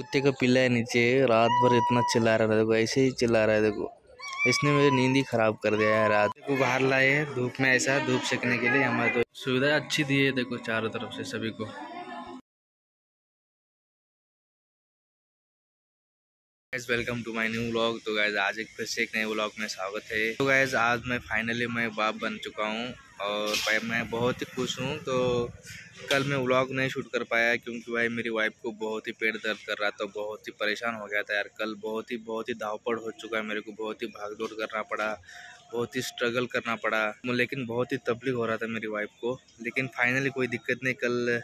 कुत्ते का पिल्ला है नीचे, रात भर इतना चिल्ला रहा है देखो, ऐसे ही चिल्ला रहा है, देखो। इसने मेरी नींद ही खराब कर दिया है रात। को बाहर लाए धूप में ऐसा, धूप सेकने के लिए हमारे तो सुविधा अच्छी दी है, देखो, चारों तरफ़ से सभी को। Guys welcome to my new vlog तो गाइस आज एक फिर से एक नए व्लॉग में स्वागत है। तो गाइस आज मैं फाइनली मैं बाप बन चुका हूँ और मैं बहुत ही खुश हूँ तो कल मैं व्लॉग नहीं शूट कर पाया क्योंकि भाई मेरी वाइफ को बहुत ही पेट दर्द कर रहा था, बहुत ही परेशान हो गया था यार। कल बहुत ही बहुत ही धावपड़ हो चुका है, मेरे को बहुत ही भाग दौड़ करना पड़ा। बहुत ही स्ट्रगल करना पड़ा। लेकिन बहुत ही तकलीफ़ हो रहा था मेरी वाइफ को। लेकिन फाइनली कोई दिक्कत नहीं, कल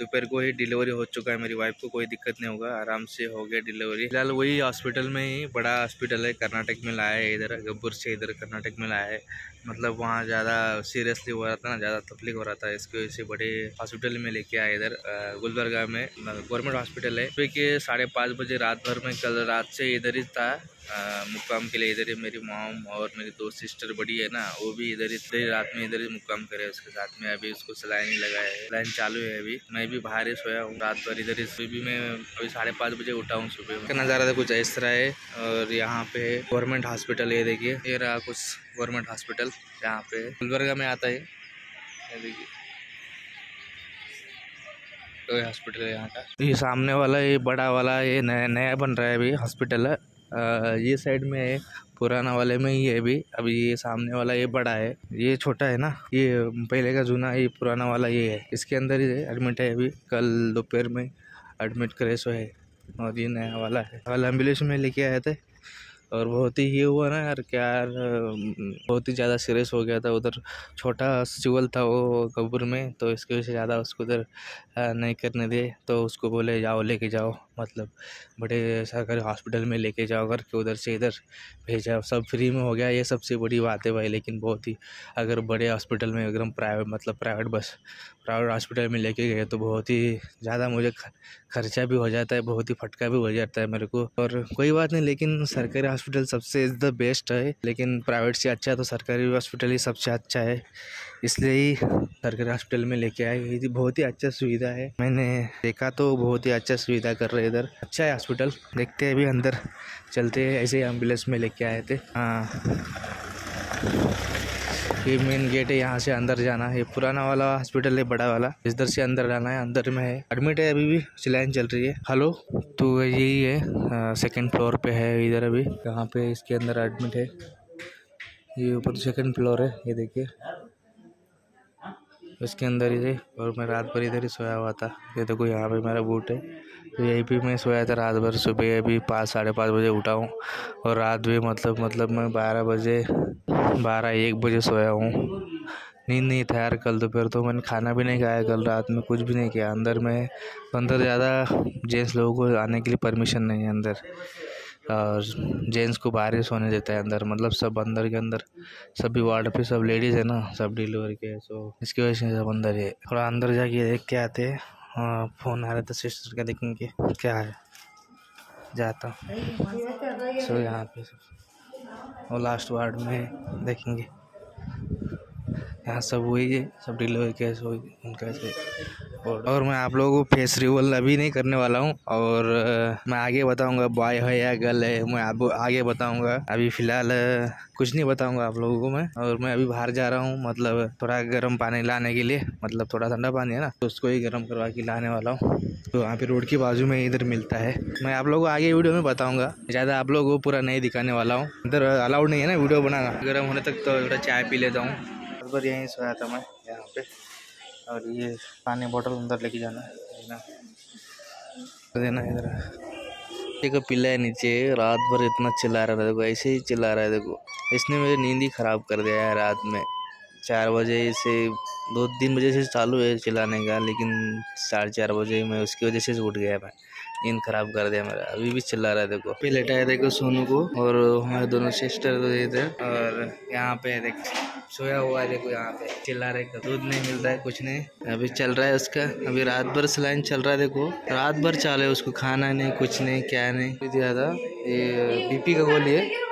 दोपहर को ही डिलीवरी हो चुका है मेरी वाइफ को, कोई दिक्कत नहीं होगा। आराम से हो गया डिलीवरी फ़िलहाल वही हॉस्पिटल में ही बड़ा हॉस्पिटल है, कर्नाटक में लाया है इधर गब्बर से इधर कर्नाटक में लाया है। मतलब वहाँ ज़्यादा सीरियसली हो रहा था ना, ज़्यादा तकलीफ़ हो रहा था, इसकी वजह से बड़े हॉस्पिटल में लेके आए इधर गुलबर्गा में। गवर्नमेंट हॉस्पिटल है। सुबह के साढ़े पाँच बजे रात भर में कल रात से इधर ही था। मुक्काम के लिए इधर ही मेरी मॉम और मेरी दो सिस्टर बड़ी है ना, वो भी इधर ही रात में इधर ही मुक्काम करे उसके साथ में। अभी उसको सलाइन लगाया है। सलाइन चालू है अभी। मैं भी बाहर ही सोया हूँ रात भर इधर ही। सुबह मैं अभी साढ़े पाँच बजे उठा हूँ सुबह का नज़ारा तो कुछ इस तरह है और यहाँ पे गवर्नमेंट हॉस्पिटल ये देखिए। ये रहा कुछ गवर्नमेंट हॉस्पिटल यहाँ पे गुलबर्गा में आता है। देखिए। हॉस्पिटल है यहाँ का। ये सामने वाला, ये बड़ा वाला, ये नया नया बन रहा है अभी हॉस्पिटल। है ये साइड में है, पुराना वाले में ही है अभी। अभी ये सामने वाला ये बड़ा है। ये छोटा है ना? ये पहले का जूना ये पुराना वाला ये है। इसके अंदर ही एडमिट है अभी। कल दोपहर में एडमिट करे सो है। और ये नया वाला है। कल एंबुलेंस में लेके आए थे। और बहुत ही ये हुआ ना यार क्या यार, बहुत ही ज़्यादा सीरियस हो गया था उधर। छोटा सिवल था वो कब्र में तो इसकी वजह से ज़्यादा उसको उधर नहीं करने दिए। तो उसको बोले, जाओ, लेके जाओ। मतलब बड़े सरकारी हॉस्पिटल में लेके जाओ करके उधर से इधर भेजा। सब फ्री में हो गया, ये सबसे बड़ी बात है भाई, लेकिन बहुत ही अगर बड़े हॉस्पिटल में एकदम प्राइवेट मतलब प्राइवेट बस प्राइवेट हॉस्पिटल में लेके गए तो बहुत ही ज़्यादा मुझे खर्चा भी हो जाता है, बहुत ही फटका भी हो जाता है मेरे को। और कोई बात नहीं, लेकिन सरकारी हॉस्पिटल सबसे इज़ द बेस्ट है, लेकिन प्राइवेट से अच्छा तो सरकारी हॉस्पिटल ही सबसे अच्छा है। इसलिए ही सरकारी हॉस्पिटल में लेके आए ये बहुत ही अच्छा सुविधा है। मैंने देखा तो बहुत ही अच्छा सुविधा कर रहे इधर। अच्छा है हॉस्पिटल। देखते हैं अभी अंदर चलते हैं। ऐसे एंबुलेंस में लेके आए थे। हाँ। ये मेन गेट है, यहाँ से अंदर जाना है। पुराना वाला हॉस्पिटल है, बड़ा वाला। इधर से अंदर जाना है, अंदर में है। एडमिट है, अभी भी सिलाइन चल रही है। हेलो तो यही है सेकंड फ्लोर पे है इधर अभी। यहाँ पे इसके अंदर एडमिट है। ये ऊपर सेकंड फ्लोर है, ये देखिए। इसके अंदर ही और मैं रात भर इधर ही सोया हुआ था। ये देखो, यहाँ पे मेरा बूट है। तो यहीं पे मैं सोया था रात भर सुबह, अभी पाँच, साढ़े पाँच बजे उठा हूँ और रात भी मतलब मतलब मैं बारह बजे, बारह, एक बजे सोया हूँ। नींद नहीं था यार कल दोपहर तो मैंने खाना भी नहीं खाया कल रात में, कुछ भी नहीं किया। अंदर में, अंदर ज़्यादा जेंट्स लोगों को आने के लिए परमिशन नहीं है अंदर। और जेंट्स को बाहर ही सोने देता है अंदर मतलब सब अंदर के अंदर सभी वार्ड पे, सब लेडीज़ है ना, सब डिलीवर के सो इसकी वजह से सब अंदर है थोड़ा अंदर जाके देख के आते हैं। हाँ फ़ोन आ रहा था सिस्टर का देखेंगे क्या है। जाता सो यहाँ पे और लास्ट वार्ड में देखेंगे। यहाँ सब वही है सब डिलीवरी हो उनका से और, मैं आप लोगों को फेस रिवल अभी नहीं करने वाला हूँ और मैं आगे बताऊँगा बॉय है या गर्ल है मैं आप आगे बताऊँगा। अभी फ़िलहाल कुछ नहीं बताऊँगा आप लोगों को मैं। और मैं अभी बाहर जा रहा हूँ मतलब थोड़ा गर्म पानी लाने के लिए मतलब थोड़ा ठंडा पानी है ना तो उसको ही गर्म करवा के लाने वाला हूँ। तो वहाँ पे रोड के बाजू में इधर मिलता है। मैं आप लोगों को आगे वीडियो में बताऊँगा ज़्यादा आप लोगों को पूरा नहीं दिखाने वाला हूँ। इधर अलाउड नहीं है ना वीडियो बनाना। गर्म होने तक तो थोड़ा चाय पी लेता हूँ। यहीं सोया था मैं। यहाँ और ये पानी बोतल अंदर लेके जाना है। ना देना इधर। देखो, पिल्ला है नीचे, रात भर इतना चिल्ला रहा है देखो, ऐसे ही चिल्ला रहा है, देखो। इसने मेरी नींद ही ख़राब कर दिया है रात में। चार बजे से, दो, तीन बजे से चालू है चिल्लाने का, लेकिन साढ़े चार बजे मैं उसकी वजह से उठ गया मैं नींद खराब कर दिया मेरा। अभी भी चिल्ला रहा है, देखो। पे लेटा है, देखो, सोनू को और हमारे दोनों सिस्टर तो इधर और यहाँ पे, देख, सोया हुआ है, देखो, यहाँ पे। चिल्ला रहे दूध नहीं मिल रहा है, कुछ नहीं। अभी चल रहा है उसका। अभी रात भर सलाइन चल रहा है, देखो। रात भर चाले उसको, खाना नहीं, कुछ नहीं, क्या नहीं। दिया था, ये बीपी का गोली है।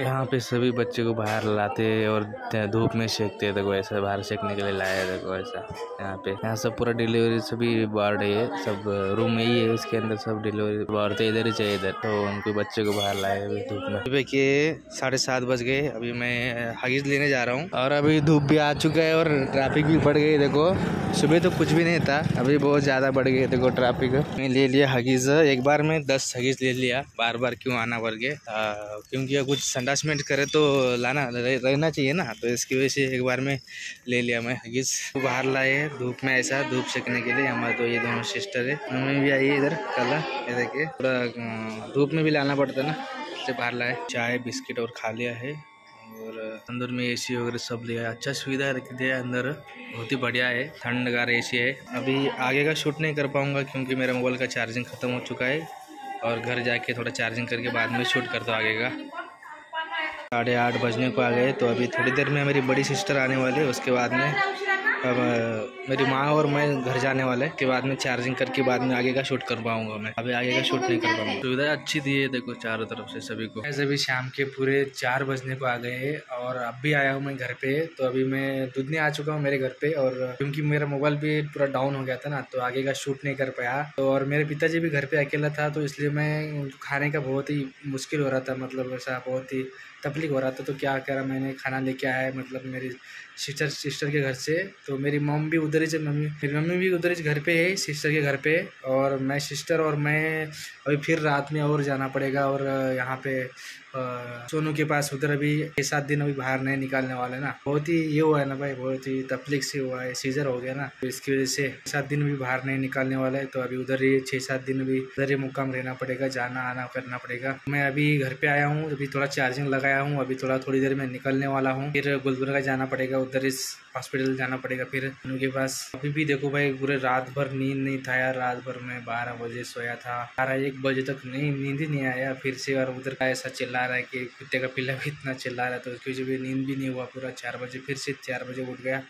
यहाँ पे सभी बच्चे को बाहर लाते और धूप में सेकते देखो ऐसा बाहर सेकने के लिए लाया देखो ऐसा यहाँ पे। यहाँ सब पूरा डिलीवरी सभी वार्ड है सब रूम यही है इसके अंदर सब डिलीवरी वार्ड तो इधर ही चाहिए इधर। तो उनके बच्चे को बाहर लाए अभी धूप में। सुबह के साढ़े सात बज गए, अभी मैं हगीज लेने जा रहा हूँ। और अभी धूप भी आ चुका है और ट्रैफ़िक भी बढ़ गई, देखो। सुबह तो कुछ भी नहीं था, अभी बहुत ज़्यादा बढ़ गई, देखो ट्रैफ़िक मैं ले लिया हगीज, एक बार में दस हगीज ले लिया बार बार क्यों आना पड़ गया? क्योंकि कुछ संडासमेंट करे तो लाना रहना चाहिए ना। तो इसकी वजह से एक बार में ले लिया मैं हगीज बाहर लाए धूप में ऐसा, धूप सेकने के लिए। हमारे तो ये दोनों सिस्टर है। मम्मी भी आई है इधर, कल। ये देखिए पूरा धूप में भी लाना पड़ता ना से बाहर लाए। चाय, बिस्किट और खा लिया है। और, अंदर में एसी वगैरह सब लिया अच्छा सुविधा रख दिया अंदर। बहुत ही बढ़िया है। ठंडगार एसी है। अभी आगे का शूट नहीं कर पाऊँगा, क्योंकि मेरा मोबाइल का चार्जिंग ख़त्म हो चुका है। और घर जाके थोड़ा चार्जिंग करके बाद में शूट करता आगे का। साढ़े आठ बजने को आ गए तो अभी थोड़ी देर में मेरी बड़ी सिस्टर आने वाली है, उसके बाद में अब मेरी माँ और मैं घर जाने वाले के बाद में चार्जिंग करके बाद में आगे का शूट कर पाऊँगा मैं। अभी आगे का शूट नहीं कर पाऊँगा सुविधा तो अच्छी दी है देखो चारों तरफ़ से सभी को। ऐसे भी शाम के पूरे चार बजने को आ गए और अब भी आया हूँ मैं घर पे तो अभी मैं दुधने आ चुका हूँ मेरे घर पे और क्योंकि मेरा मोबाइल भी पूरा डाउन हो गया था ना तो आगे का शूट नहीं कर पाया। तो और मेरे पिताजी भी घर पे अकेला था तो इसलिए मैं खाने का बहुत ही मुश्किल हो रहा था मतलब ऐसा बहुत ही तकलीफ़ हो रहा था तो क्या करा मैंने खाना लेके आया है मतलब मेरी सिस्टर सिस्टर के घर से तो मेरी मम भी उधर ही से, मम्मी, मेरी मम्मी भी उधर ही घर पे है सिस्टर के घर पे। और मैं सिस्टर और मैं अभी फिर रात में और जाना पड़ेगा और यहाँ पे सोनू के पास उधर अभी छः सात दिन अभी बाहर नहीं निकालने वाले ना। बहुत ही ये हुआ है ना भाई, बहुत ही तकलीफ़ से हुआ है सीजर हो गया ना। तो इसकी वजह से सात दिन भी बाहर नहीं निकालने वाला है तो अभी उधर ही छः सात दिन भी उधर ही मुकाम रहना पड़ेगा, जाना आना करना पड़ेगा। मैं अभी घर पे आया हूँ, अभी थोड़ा चार्जिंग लगाया हूँ, अभी थोड़ा थोड़ी देर में निकलने वाला हूँ। फिर गुलबर्गा जाना पड़ेगा, उधर इस हॉस्पिटल जाना पड़ेगा। फिर उनके पास अभी भी देखो भाई, पूरे रात भर नींद नहीं था यार, रात भर में बारह बजे सोया था। बारह एक बजे तक नहीं, नींद ही नहीं आया, फिर से और उधर का ऐसा चिल्ला रहा है कि कुत्ते का पिल्ला भी इतना चिल्ला रहा है तो उसकी वजह नींद भी नहीं हुआ पूरा चार बजे, फिर से चार बजे उठ गया।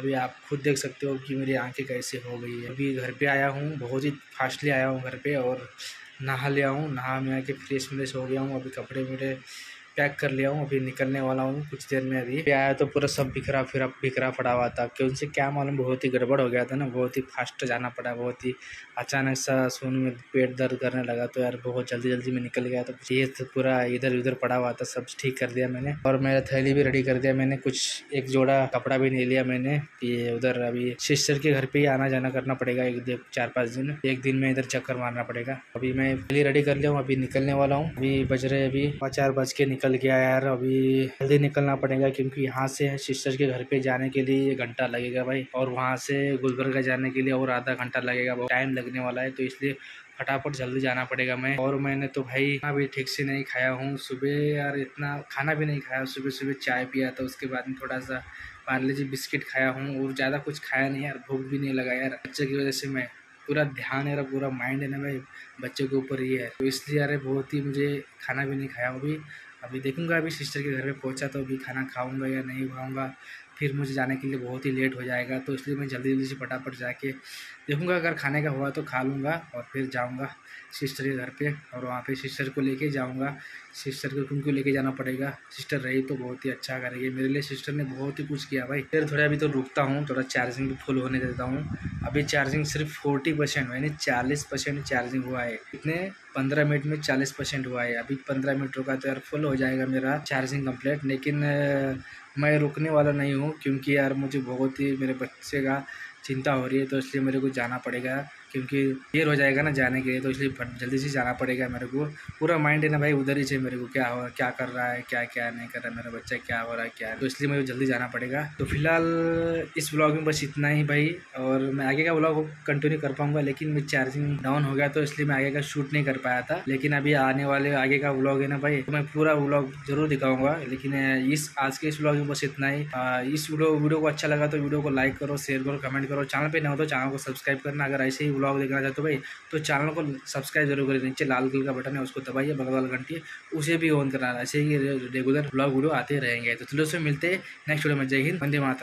अभी आप खुद देख सकते हो कि मेरी आँखें कैसे हो गई है। अभी घर पे आया हूँ, बहुत ही फास्टली आया हूँ घर पे और नहा लिया हूँ नहा में आके फ्रेश व्रेश हो गया हूँ। अभी कपड़े मेरे पैक कर लिया हूँ, अभी निकलने वाला हूँ, कुछ देर में अभी। आया तो पूरा सब बिखरा फिर अब बिखरा पड़ा हुआ था क्यों उनसे क्या मालूम, बहुत ही गड़बड़ हो गया था ना, बहुत ही फास्ट जाना पड़ा, बहुत ही अचानक सा सुन में पेट दर्द करने लगा तो यार बहुत जल्दी जल्दी में निकल गया तो ये तो पूरा इधर उधर पड़ा हुआ था, सब ठीक कर दिया मैंने। और मेरा थैली भी रेडी कर दिया मैंने, कुछ एक जोड़ा कपड़ा भी नहीं लिया मैंने, कि उधर अभी सिस्टर के घर पे ही आना जाना करना पड़ेगा, एक चार पाँच दिन, एक दिन में इधर चक्कर मारना पड़ेगा। अभी मैं थैली रेडी कर लिया हूँ, अभी निकलने वाला हूँ, अभी बज रहे अभी चार बज के निकल गया यार, अभी जल्दी निकलना पड़ेगा क्योंकि यहाँ से सिस्टर के घर पे जाने के लिए एक घंटा लगेगा भाई और वहाँ से गुलबर्गा जाने के लिए और आधा घंटा लगेगा, बहुत टाइम लगने वाला है तो इसलिए फटाफट जल्दी जाना पड़ेगा मैं। और मैंने तो भाई खाना भी ठीक से नहीं खाया हूँ, सुबह यार इतना खाना भी नहीं खाया सुबह सुबह चाय पिया था, उसके बाद में थोड़ा सा पार्ले जी बिस्किट खाया हूँ और ज़्यादा कुछ खाया नहीं यार, भूख भी नहीं लगा यार, बच्चे की वजह से मैं पूरा ध्यान है, पूरा माइंड है ना भाई, बच्चे के ऊपर ही है। तो इसलिए यार बहुत ही मुझे खाना भी नहीं खाया अभी अभी देखूँगा, अभी सिस्टर के घर पे पहुँचा तो अभी खाना खाऊँगा या नहीं खाऊँगा। फिर मुझे जाने के लिए बहुत ही लेट हो जाएगा तो इसलिए मैं जल्दी जल्दी से फटाफट जाके देखूँगा। अगर खाने का हुआ तो खा लूँगा और फिर जाऊँगा सिस्टर के घर पे और वहाँ पे सिस्टर को लेके जाऊँगा। सिस्टर को क्योंकि लेके जाना पड़ेगा। सिस्टर रही तो बहुत ही अच्छा करेगी। मेरे लिए सिस्टर ने बहुत ही कुछ किया भाई। फिर थोड़ा अभी तो रुकता हूँ, थोड़ा चार्जिंग भी फुल होने देता हूँ। अभी चार्जिंग सिर्फ़ फोर्टी परसेंट यानी चालीस परसेंट चार्जिंग हुआ है। इतने पंद्रह मिनट में चालीस परसेंट हुआ है। अभी पंद्रह मिनट रुका तो यार फुल हो जाएगा मेरा चार्जिंग कंप्लीट लेकिन मैं रुकने वाला नहीं हूँ क्योंकि यार मुझे बहुत ही मेरे बच्चे का चिंता हो रही है तो इसलिए मेरे को जाना पड़ेगा। क्योंकि देर हो जाएगा ना जाने के लिए तो इसलिए जल्दी से जाना पड़ेगा मेरे को। पूरा माइंड है ना भाई, उधर ही से मेरे को क्या हो, क्या कर रहा है, क्या क्या नहीं कर रहा है, मेरा बच्चा क्या हो रहा है, क्या तो इसलिए मुझे जल्दी जाना पड़ेगा। तो फ़िलहाल इस ब्लॉग में बस इतना ही भाई, और मैं आगे का ब्लॉग कंटिन्यू कर पाऊँगा, लेकिन मेरी चार्जिंग डाउन हो गया तो इसलिए मैं आगे का शूट नहीं कर पाया था। लेकिन अभी आने वाले, आगे का ब्लॉग है ना भाई तो मैं पूरा ब्लॉग ज़रूर दिखाऊँगा। लेकिन इस, आज के इस ब्लॉग में बस इतना ही। इस वीडियो को अच्छा लगा तो वीडियो को लाइक करो शेयर करो कमेंट करो। चैनल पे ना हो तो चैनल को सब्सक्राइब करना। अगर ऐसे ही ब्लॉग देखना चाहते हो भाई तो चैनल को सब्सक्राइब ज़रूर करें नीचे लाल कलर का बटन है, उसको दबाइए, बगल वाला घंटी उसे भी ऑन करना ऐसे ही रेगुलर ब्लॉग वीडियो आते रहेंगे। तो चलो मिलते हैं नेक्स्ट वीडियो में। जय हिंद, वंदे माता